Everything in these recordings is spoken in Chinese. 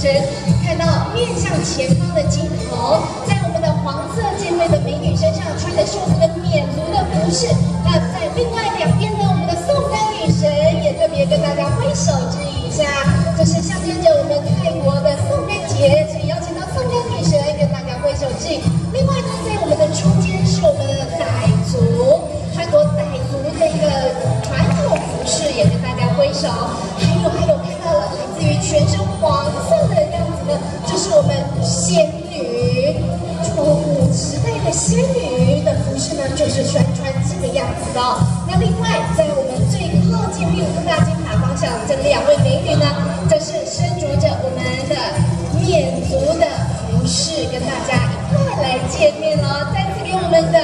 神，看到面向前方的镜头，在我们的黄色舰队的美女身上穿的是我们的免族的服饰。那在另外两边呢，我们的宋丹女神也特别跟大家挥手致意一下，就是象征着我们泰国的宋丹节，所以邀请到宋丹女神跟大家挥手致意。另外呢，在我们的中间是我们的傣族，泰国傣族的一个传统服饰，也跟大家挥手。是我们仙女，古时代的仙女的服饰呢，就是穿穿这个样子的。那另外，在我们最靠近第五个大金塔方向，这两位美女呢，则是身着着我们的缅族的服饰，跟大家一块来见面了。再次给我们的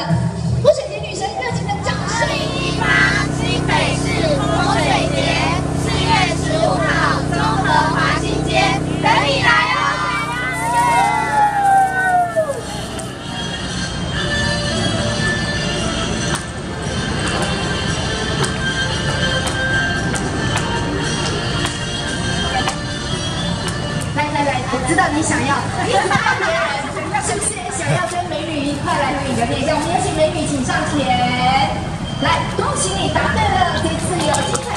你想要，是不是想要跟美女一块来和影聊天一下？我们有请美女，请上前来。恭喜你答对了，这次有精彩。